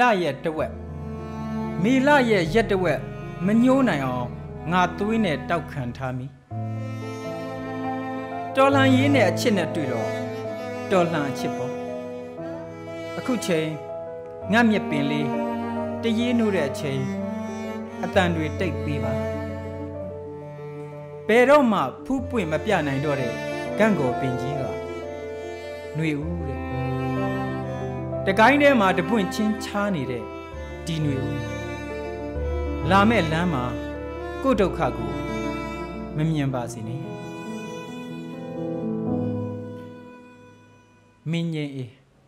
လရဲ့တဝက်မေလရဲ့ရက်တဝက်မညှိုးနိုင်အောင်ငါသွေးနဲ့တောက်ခံထားမိတော်လှန်ရေးနဲ့အချစ်နဲ့တွေ့တော့တော်လှန်အချစ်ပေါ့အခုချိန်ငတ်မြက်ပင်လေးတရေနိုးတဲ့အချိန်အတန်တွေတိတ်ပေးပါဘယ်တော့မှဖူးပွင့်မပြနိုင်တော့တဲ့ဂန့်ကော်ပင်ကြီးကຫນွေဦးတဲ့ တကိုင်းထဲမှာတပွင့်ချင်းချားနေတဲ့ဒီຫນွေဦးလာမဲ့လမ်းမှာကိုယ့်ဒုက္ခကိုမမြင်ပါစေနဲ့မင်းငယ်အေး